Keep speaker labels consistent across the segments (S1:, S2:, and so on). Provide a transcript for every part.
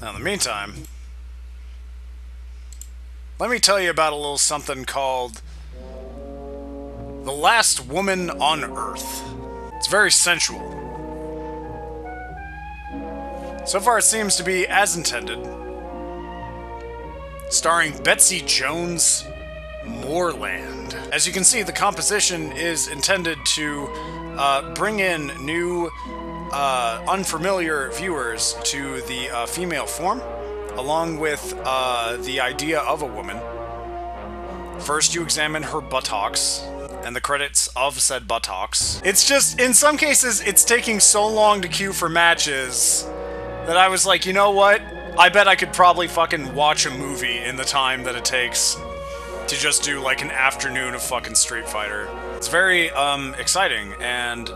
S1: Now, in the meantime, let me tell you about a little something called The Last Woman on Earth. It's very sensual. So far, it seems to be as intended. Starring Betsy Jones Moreland. As you can see, the composition is intended to uh, bring in new, uh, unfamiliar viewers to the uh, female form, along with uh, the idea of a woman. First, you examine her buttocks and the credits of said buttocks. It's just, in some cases, it's taking so long to queue for matches that I was like, you know what? I bet I could probably fucking watch a movie in the time that it takes to just do like an afternoon of fucking Street Fighter. It's very um, exciting and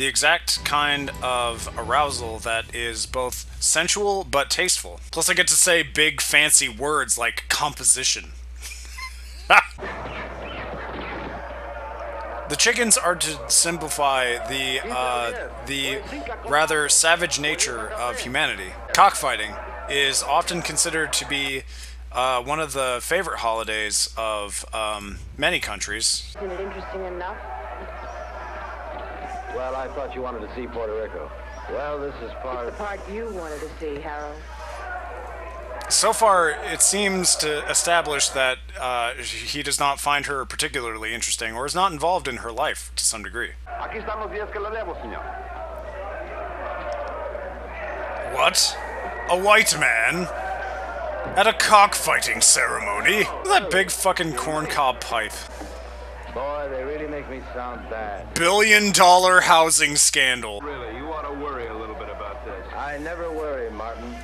S1: the exact kind of arousal that is both sensual but tasteful. Plus, I get to say big fancy words like composition. The chickens are to simplify the uh, the rather savage nature of humanity. Cockfighting is often considered to be uh, one of the favorite holidays of um, many countries.
S2: Isn't it interesting enough?
S3: Well, I thought you wanted to see Puerto Rico. Well, this is part
S2: The part you wanted to see, Harold.
S1: So far, it seems to establish that uh, he does not find her particularly interesting or is not involved in her life to some degree.
S3: Aquí están los días que le debo, señor.
S1: What? A white man? At a cockfighting ceremony? That big fucking corncob pipe.
S3: Boy, they really make me sound bad.
S1: Billion dollar housing scandal.
S4: Really, you ought to worry a little bit about this.
S3: I never worry, Martin.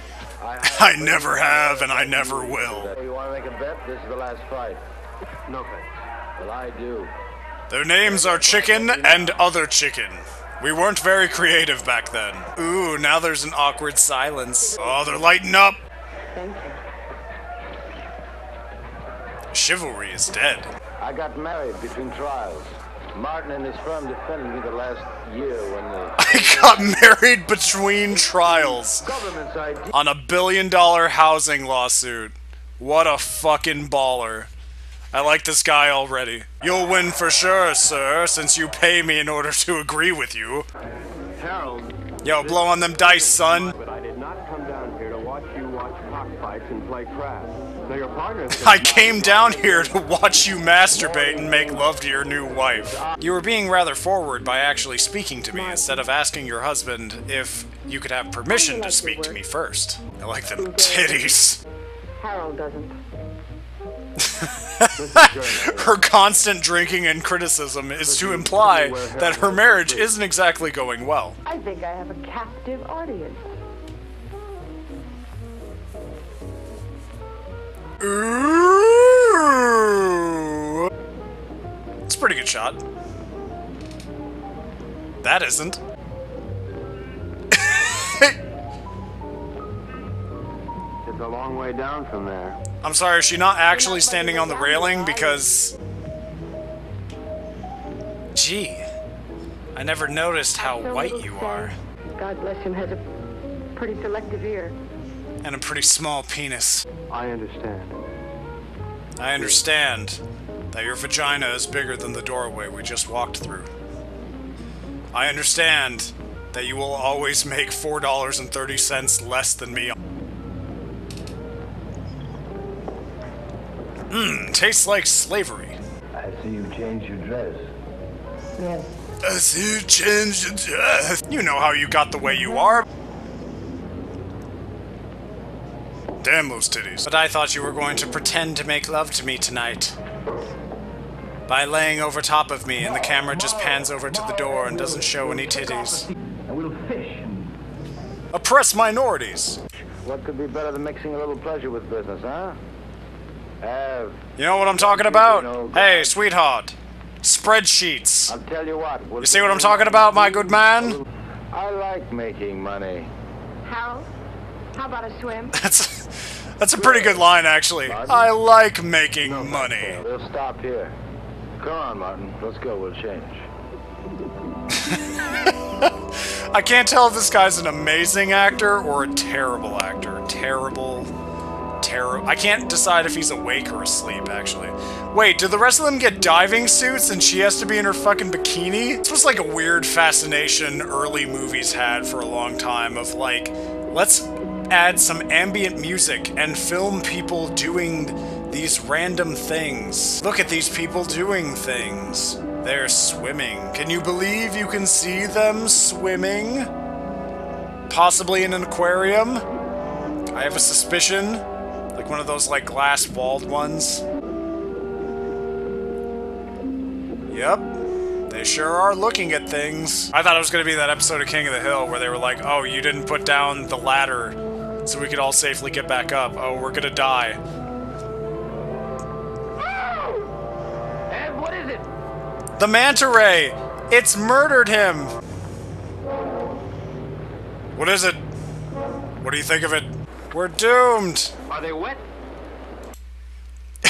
S3: I,
S1: I never have and I never will.
S3: You want to make a bet? This is the last fight.
S4: No thanks.
S3: Well, I do.
S1: Their names are Chicken and Other Chicken. We weren't very creative back then. Ooh, now there's an awkward silence. Oh, they're lighting up.
S2: Thank you.
S1: Chivalry is dead.
S3: I got married between trials. Martin and his firm defended me the last year when the
S1: I got married between trials on a billion dollar housing lawsuit. What a fucking baller. I like this guy already. You'll win for sure, sir, since you pay me in order to agree with you.
S4: Harold,
S1: Yo, blow on them dice, son.
S4: but I did not come down here to watch you watch cockfights and play craps. Now your partner
S1: I came down here to watch you masturbate and make love to your new wife. You were being rather forward by actually speaking to me instead of asking your husband if you could have permission to speak to me first. I like them titties.
S2: Harold doesn't.
S1: Her constant drinking and criticism is to imply that her marriage isn't exactly going well.
S2: I think I have a captive audience.
S1: It's a pretty good shot. That isn't.
S3: It's a long way down from there.
S1: I'm sorry, is she not actually standing on the railing because... Gee, I never noticed how white you are.
S2: God bless him, has a pretty selective ear.
S1: And a pretty small penis.
S4: I understand.
S1: I understand that your vagina is bigger than the doorway we just walked through. I understand that you will always make $4.30 less than me. Mmm, tastes like slavery.
S3: I see you changed your dress.
S2: Yes.
S1: I see you changed your dress. You know how you got the way you are. Damn those titties. But I thought you were going to pretend to make love to me tonight. By laying over top of me, and the camera just pans over to the door and doesn't show any titties.
S3: And we'll fish.
S1: Oppress minorities.
S3: What could be better than mixing a little pleasure with business, huh? Have.
S1: You know what I'm talking about? Hey, sweetheart. Spreadsheets.
S3: I'll tell you what. We'll
S1: You see what I'm talking about, my good man?
S3: I like making money.
S2: Harold, how about a swim?
S1: That's that's a pretty good line, actually. I like making money.
S3: We'll stop here. Come on, Martin. Let's go. We'll change.
S1: I can't tell if this guy's an amazing actor or a terrible actor. Terrible. Terrible. I can't decide if he's awake or asleep, actually. Wait, do the rest of them get diving suits and she has to be in her fucking bikini? This was like a weird fascination early movies had for a long time of like, let's add some ambient music and film people doing these random things. Look at these people doing things. They're swimming. Can you believe you can see them swimming? Possibly in an aquarium? I have a suspicion. Like one of those like glass walled ones. Yep. They sure are looking at things. I thought it was gonna be that episode of King of the Hill where they were like, oh, you didn't put down the ladder so we could all safely get back up. Oh, we're gonna die.
S3: Ed, what is it?
S1: The manta ray! It's murdered him! What is it? What do you think of it? We're doomed!
S4: Are they wet?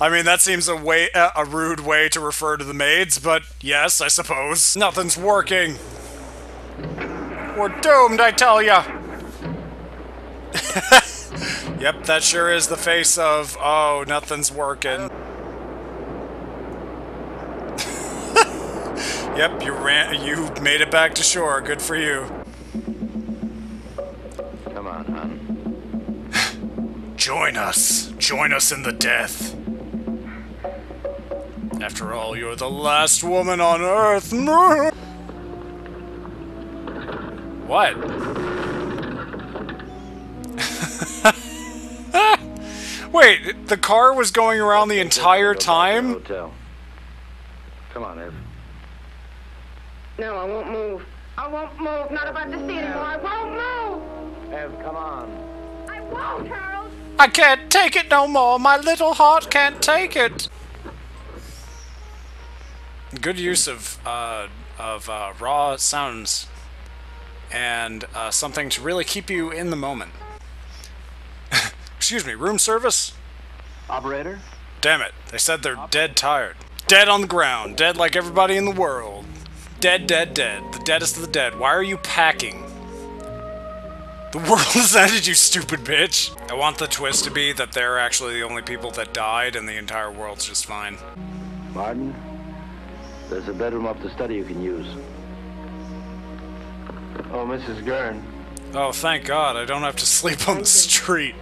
S1: I mean, that seems a way a rude way to refer to the maids, but yes, I suppose. Nothing's working. We're doomed, I tell ya! yep, that sure is the face of, oh, nothing's working. yep, you ran, you made it back to shore. Good for you.
S3: Come on, hon.
S1: Join us. Join us in the death. After all, you're the last woman on Earth. What? Wait, the car was going around the entire time?
S3: Hotel. Come on, Ev.
S2: No, I won't move. I won't move. Not if I have to see anymore. I won't move.
S3: Ev, come on.
S2: I won't, Harold.
S1: I can't take it no more. My little heart can't take it. Good use of uh, of uh, raw sounds and uh, something to really keep you in the moment. Excuse me, room service?
S4: Operator?
S1: Damn it, they said they're dead tired. Dead on the ground, dead like everybody in the world. Dead, dead, dead. The deadest of the dead. Why are you packing? The world has ended, you stupid bitch. I want the twist to be that they're actually the only people that died and the entire world's just fine.
S3: Martin, there's a bedroom up the study you can use.
S4: Oh, Mrs. Gern.
S1: Oh, thank God, I don't have to sleep on the street.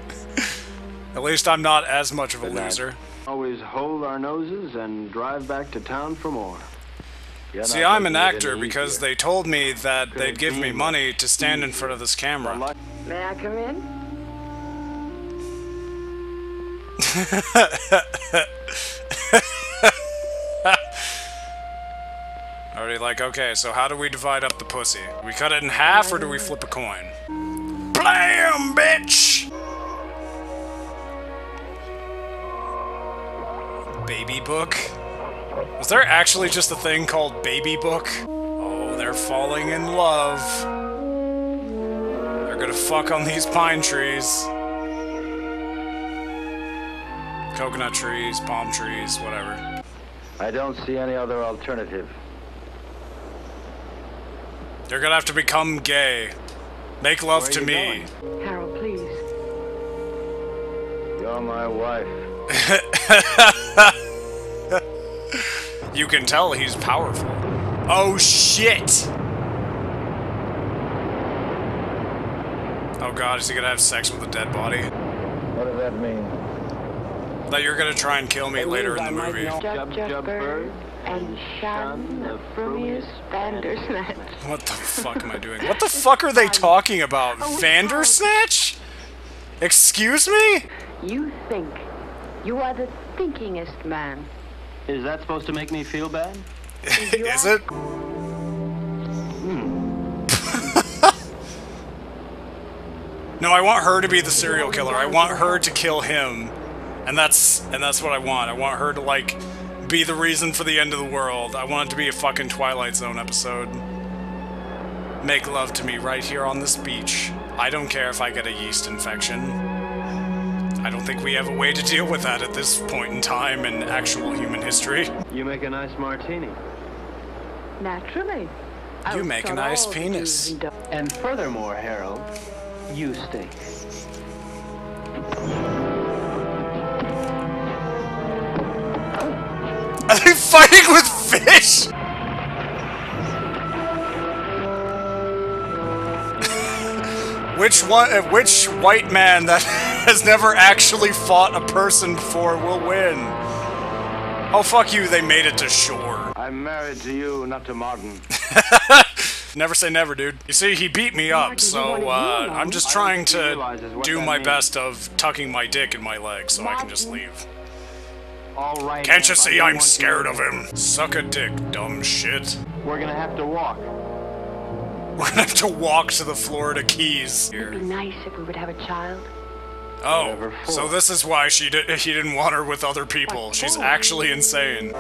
S1: At least I'm not as much of a loser.
S4: Always hold our noses and drive back to town for more.
S3: You're
S1: See, I'm an actor because
S3: easier.
S1: they told me that they'd give me money to stand in front of this camera.
S2: May I come in?
S1: Already like, okay, so how do we divide up the pussy? We cut it in half or do we flip a coin? Blam, bitch! Baby book? Was there actually just a thing called baby book? Oh, they're falling in love. They're gonna fuck on these pine trees. Coconut trees, palm trees, whatever.
S3: I don't see any other alternative.
S1: They're gonna have to become gay. Make love to me.
S4: going?
S2: Harold, please.
S3: You're my wife.
S1: You can tell he's powerful. Oh shit! Oh god, is he gonna have sex with a dead body?
S3: What does that mean?
S1: That you're gonna try and kill me later in the movie.
S2: Bird,
S4: bird,
S2: and shun the frumious Bandersnatch.
S1: What the fuck am I doing? What the fuck are they talking about? Oh, Vandersnatch? Excuse me?
S2: You think. You are the thinkingest man.
S4: Is that supposed to make me feel bad?
S1: Is it? Hmm. no, I want her to be the serial killer. I want her to kill him. And that's and that's what I want. I want her to like be the reason for the end of the world. I want it to be a fucking Twilight Zone episode. Make love to me right here on this beach. I don't care if I get a yeast infection. I don't think we have a way to deal with that at this point in time in actual human history.
S4: You make a nice martini.
S2: Naturally.
S1: You make a nice penis.
S2: do's and don'ts.
S5: And furthermore, Harold, you stink.
S1: Which one? uh, Which white man that has never actually fought a person before will win? Oh fuck you! They made it to shore.
S3: I'm married to you, not to Martin.
S1: Never say never, dude. You see, he beat me up, so uh, I'm just trying
S3: don't think he
S1: to do my best of tucking my dick in my leg so I can just leave.
S5: All right.
S1: Can't you see I'm scared of him? Suck a dick, dumb shit.
S5: We're gonna have to walk.
S1: We're gonna have to walk to the Florida Keys Here.
S2: It'd be nice if we would have a child.
S1: Oh, so this is why she did, he didn't want her with other people. She's actually insane.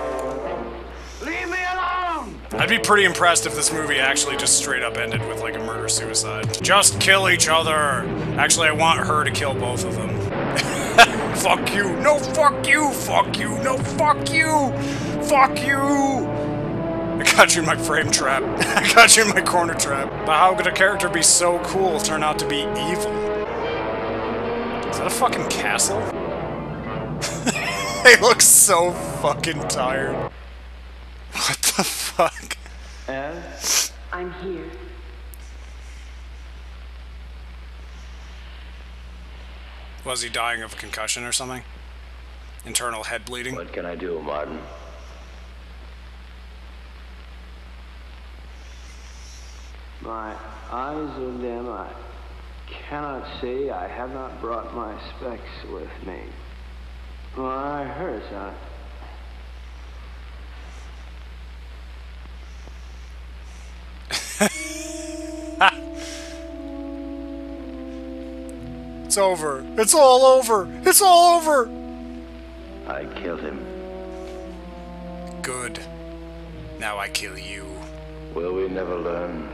S3: Leave me alone!
S1: I'd be pretty impressed if this movie actually just straight up ended with like a murder suicide. Just kill each other. Actually, I want her to kill both of them. fuck you. No, fuck you. Fuck you. No, fuck you. Fuck you. I got you in my frame trap. I got you in my corner trap. But how could a character be so cool turn out to be evil? Is that a fucking castle? they look so fucking tired. What the fuck?
S5: Ed?
S2: I'm here.
S1: Was he dying of a concussion or something? Internal head bleeding?
S3: What can I do, Martin?
S5: My eyes are dim. I cannot see. I have not brought my specs with me. My hurts. I...
S1: It's over. It's all over. It's all over.
S3: I killed him.
S1: Good. Now I kill you.
S3: Will we never learn?